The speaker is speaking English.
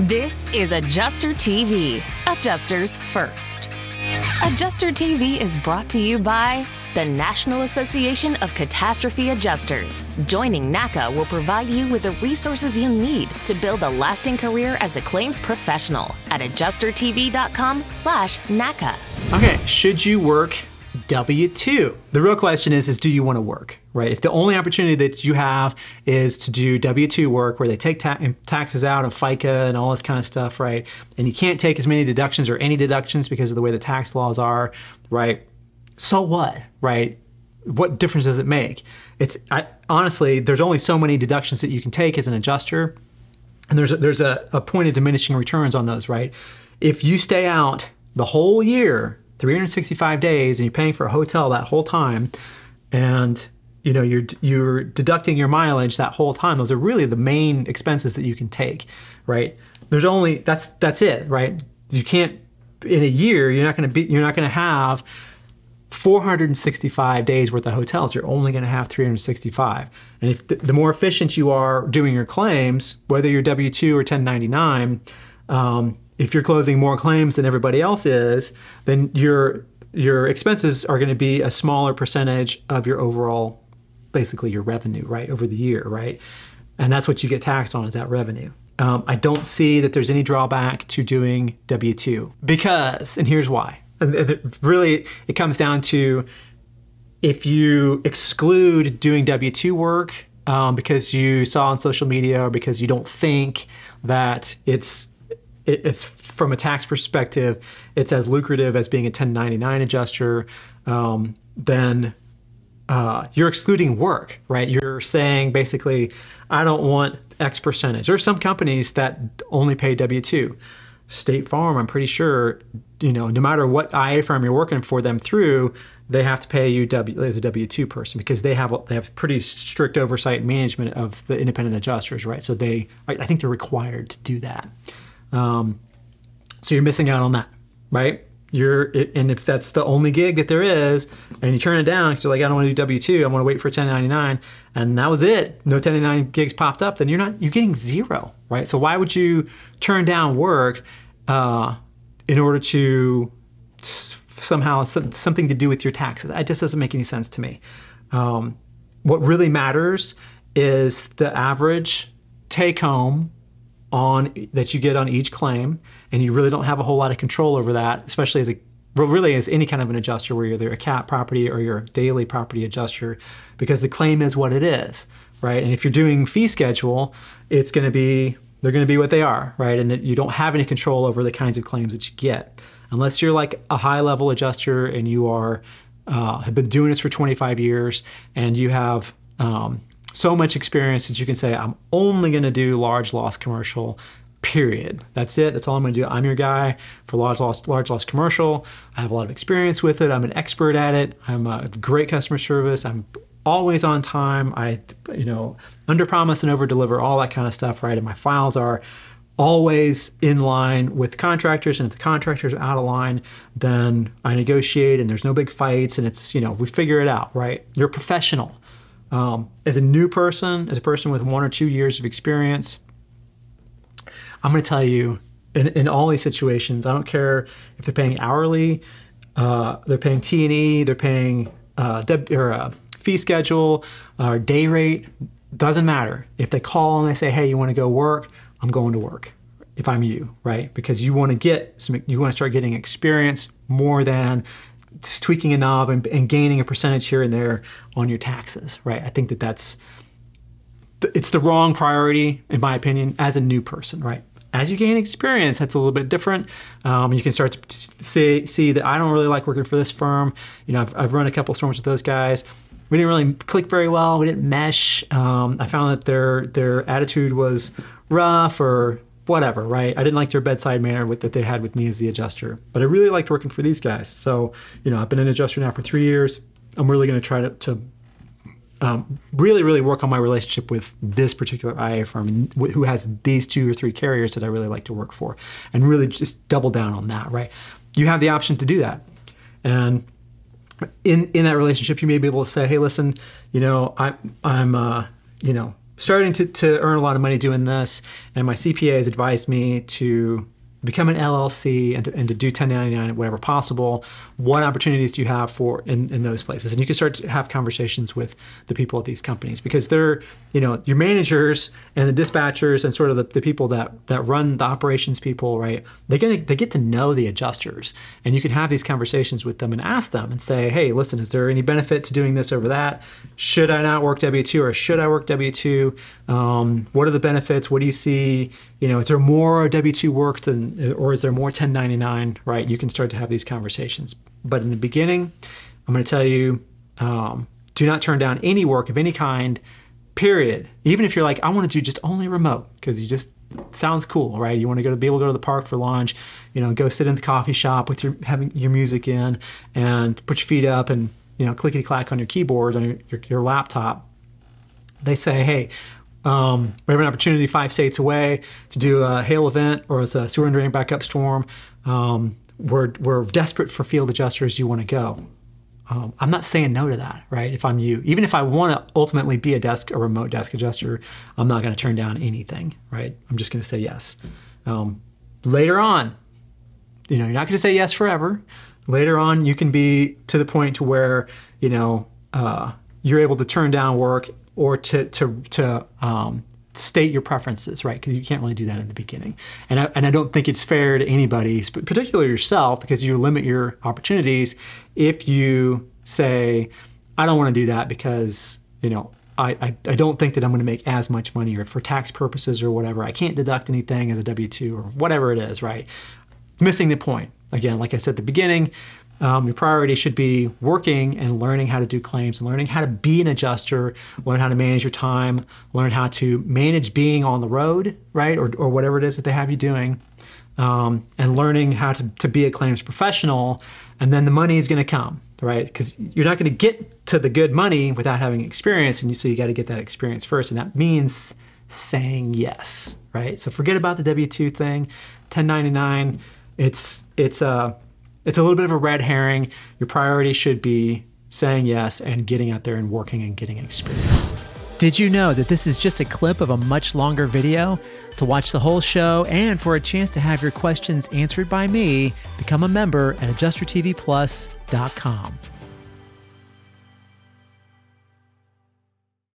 This is Adjuster TV, Adjusters First. Adjuster TV is brought to you by the National Association of Catastrophe Adjusters. Joining NACA will provide you with the resources you need to build a lasting career as a claims professional at adjustertv.com/naca. Okay, should you work W-2? The real question is, is do you want to work, right? If the only opportunity that you have is to do W-2 work where they take ta taxes out of FICA and all this kind of stuff, right? And you can't take as many deductions or any deductions because of the way the tax laws are, right? So what, right? What difference does it make? It's I, honestly, there's only so many deductions that you can take as an adjuster, and there's a, there's a, a point of diminishing returns on those, right? If you stay out the whole year 365 days and you're paying for a hotel that whole time and you know you're you're deducting your mileage that whole time. Those are really the main expenses that you can take right? There's only that's that's it right? You can't in a year you're not going to be you're not going to have 465 days worth of hotels. You're only going to have 365 and if the, the more efficient you are doing your claims whether you're w2 or 1099 um, if you're closing more claims than everybody else is, then your your expenses are going to be a smaller percentage of your overall, basically your revenue, right, over the year, right? And that's what you get taxed on is that revenue. Um, I don't see that there's any drawback to doing W-2 because, and here's why. Really, it comes down to if you exclude doing W-2 work um, because you saw on social media or because you don't think that it's it's from a tax perspective, it's as lucrative as being a 1099 adjuster, um, then uh, you're excluding work, right? You're saying basically, I don't want X percentage. There's some companies that only pay W 2. State Farm, I'm pretty sure, you know, no matter what IA firm you're working for them through, they have to pay you w, as a W two person because they have they have pretty strict oversight and management of the independent adjusters, right? So they, I think they're required to do that. Um, so you're missing out on that, right? You're and if that's the only gig that there is, and you turn it down because you're like, I don't want to do W two, I want to wait for 1099, and that was it. No 1099 gigs popped up, then you're not you're getting zero, right? So why would you turn down work uh, in order to somehow something to do with your taxes? That just doesn't make any sense to me. Um, what really matters is the average take home on that you get on each claim, and you really don't have a whole lot of control over that, especially as a well, really as any kind of an adjuster where you're either a cat property or you're a daily property adjuster, because the claim is what it is, right? And if you're doing fee schedule, it's going to be they're going to be what they are, right? And that you don't have any control over the kinds of claims that you get, unless you're like a high level adjuster and you are uh, have been doing this for 25 years and you have um, so much experience that you can say, I'm only going to do large loss commercial, period. That's it. That's all I'm to do. I'm your guy for large loss, large loss commercial. I have a lot of experience with it. I'm an expert at it. I'm a great customer service. I'm always on time. I, you know, under promise and over deliver, all that kind of stuff, right? And my files are always in line with contractors and if the contractors are out of line then i negotiate and there's no big fights and it's you know we figure it out right you're a professional um, as a new person, as a person with one or two years of experience, I'm going to tell you in, in all these situations, I don't care if they're paying hourly, uh, they're paying T&E, they're paying uh, or uh, fee schedule, or day rate, doesn't matter. If they call and they say, hey, you want to go work, I'm going to work if I'm you, right? Because you want to get some, you want to start getting experience more than tweaking a knob and, and, gaining a percentage here and there on your taxes, right? I think that that's it's the wrong priority, in my opinion, as a new person, right? As you gain experience, that's a little bit different. Um, you can start to see, see that I don't really like working for this firm. You know, I've, I've run a couple storms with those guys. We didn't really click very well. We didn't mesh. Um, I found that their their attitude was rough or whatever, right? I didn't like their bedside manner with, that they had with me as the adjuster, but I really liked working for these guys. So, you know, I've been an adjuster now for three years. I'm really going to try to, um, really, really work on my relationship with this particular IA firm who has these two or three carriers that I really like to work for, and really just double down on that, right? You have the option to do that, and in in that relationship, you may be able to say, "Hey, listen, you know, I, I'm, uh, you know." Starting to, to earn a lot of money doing this, and my CPA has advised me to become an LLC and to, and to do 1099 whatever possible. What opportunities do you have for in, in those places? And you can start to have conversations with the people at these companies because they're, you know, your managers and the dispatchers and sort of the, the people that that run the operations people, right? They get they get to know the adjusters, and you can have these conversations with them and ask them and say, hey, listen, is there any benefit to doing this over that? Should I not work W two or should I work W two? Um, what are the benefits? What do you see? You know, is there more W two work than, or is there more 1099? Right? You can start to have these conversations. But in the beginning, I'm going to tell you, um, do not turn down any work of any kind. Period. Even if you're like, I want to do just only remote because you just sounds cool, right? You want to go to be able to go to the park for lunch, you know, go sit in the coffee shop with your having your music in, and put your feet up and you know clickety clack on your keyboard on your, your, your laptop. They say, hey, um, we have an opportunity five states away to do a hail event or as a sewer and drain backup storm. Um, we're, we're desperate for field adjusters. You want to go? Um, I'm not saying no to that, right? If I'm you, even if I want to ultimately be a desk, a remote desk adjuster, I'm not going to turn down anything, right? I'm just going to say yes. Um, later on, you know, you're not going to say yes forever. Later on, you can be to the point to where you know uh, you're able to turn down work or to to to um, state your preferences, right? Because you can't really do that in the beginning. And I, and I don't think it's fair to anybody, but particularly yourself, because you limit your opportunities if you say, I don't want to do that because, you know, I, I, I don't think that I'm going to make as much money or for tax purposes or whatever. I can't deduct anything as a W 2 or whatever it is, right? Missing the point. Again, like I said at the beginning, um, your priority should be working and learning how to do claims and learning how to be an adjuster, learn how to manage your time, learn how to manage being on the road, right? Or, or whatever it is that they have you doing. Um, and learning how to, to be a claims professional. And then the money is going to come, right? Because you're not going to get to the good money without having experience. And you, so you got to get that experience first. And that means saying yes, right? So forget about the W 2 thing, 1099. It's, it's a, uh, it's a little bit of a red herring. Your priority should be saying yes and getting out there and working and getting experience. Did you know that this is just a clip of a much longer video? To watch the whole show and for a chance to have your questions answered by me, become a member at adjustertvplus.com.